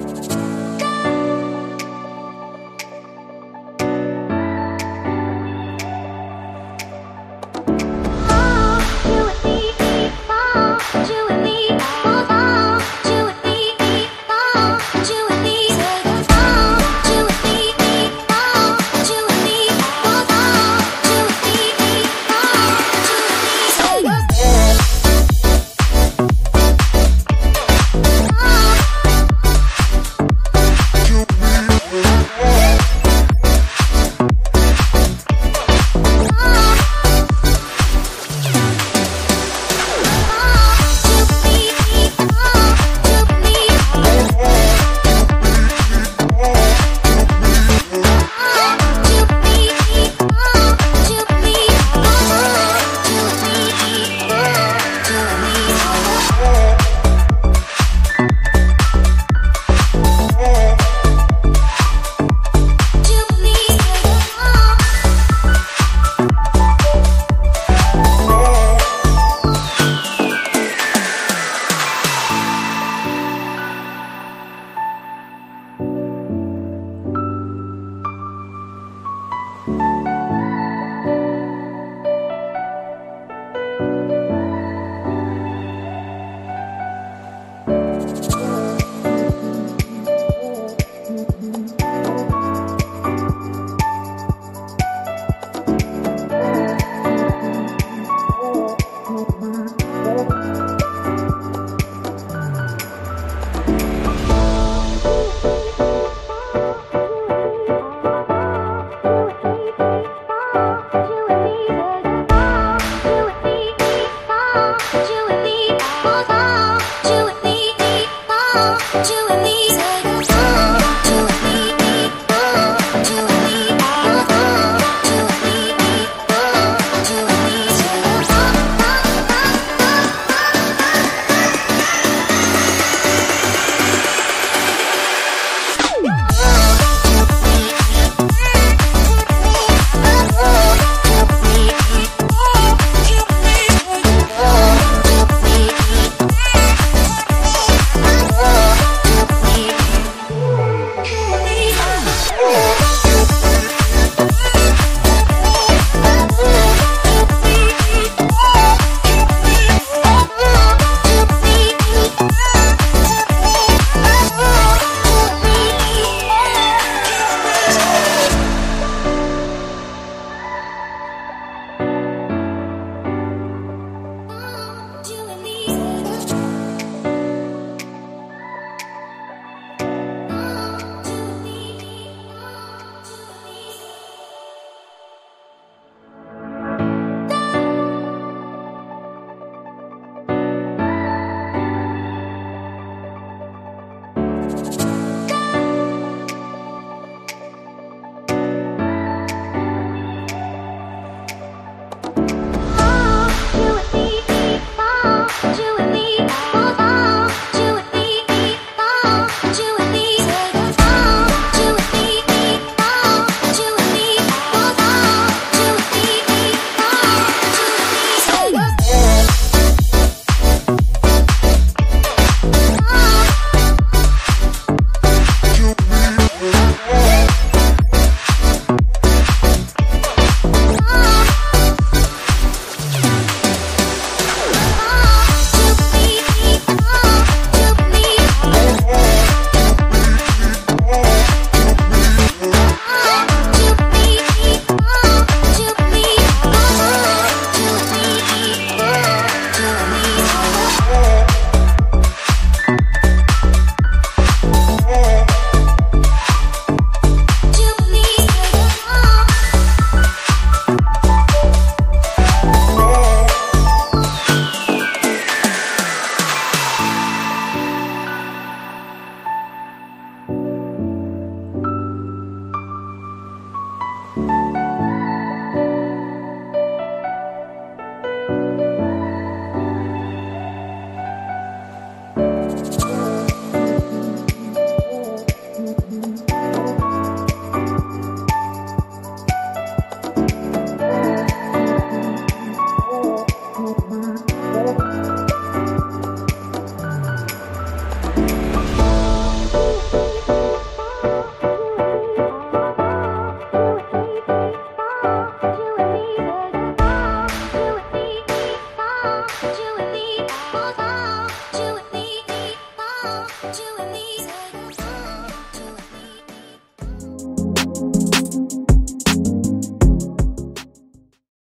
you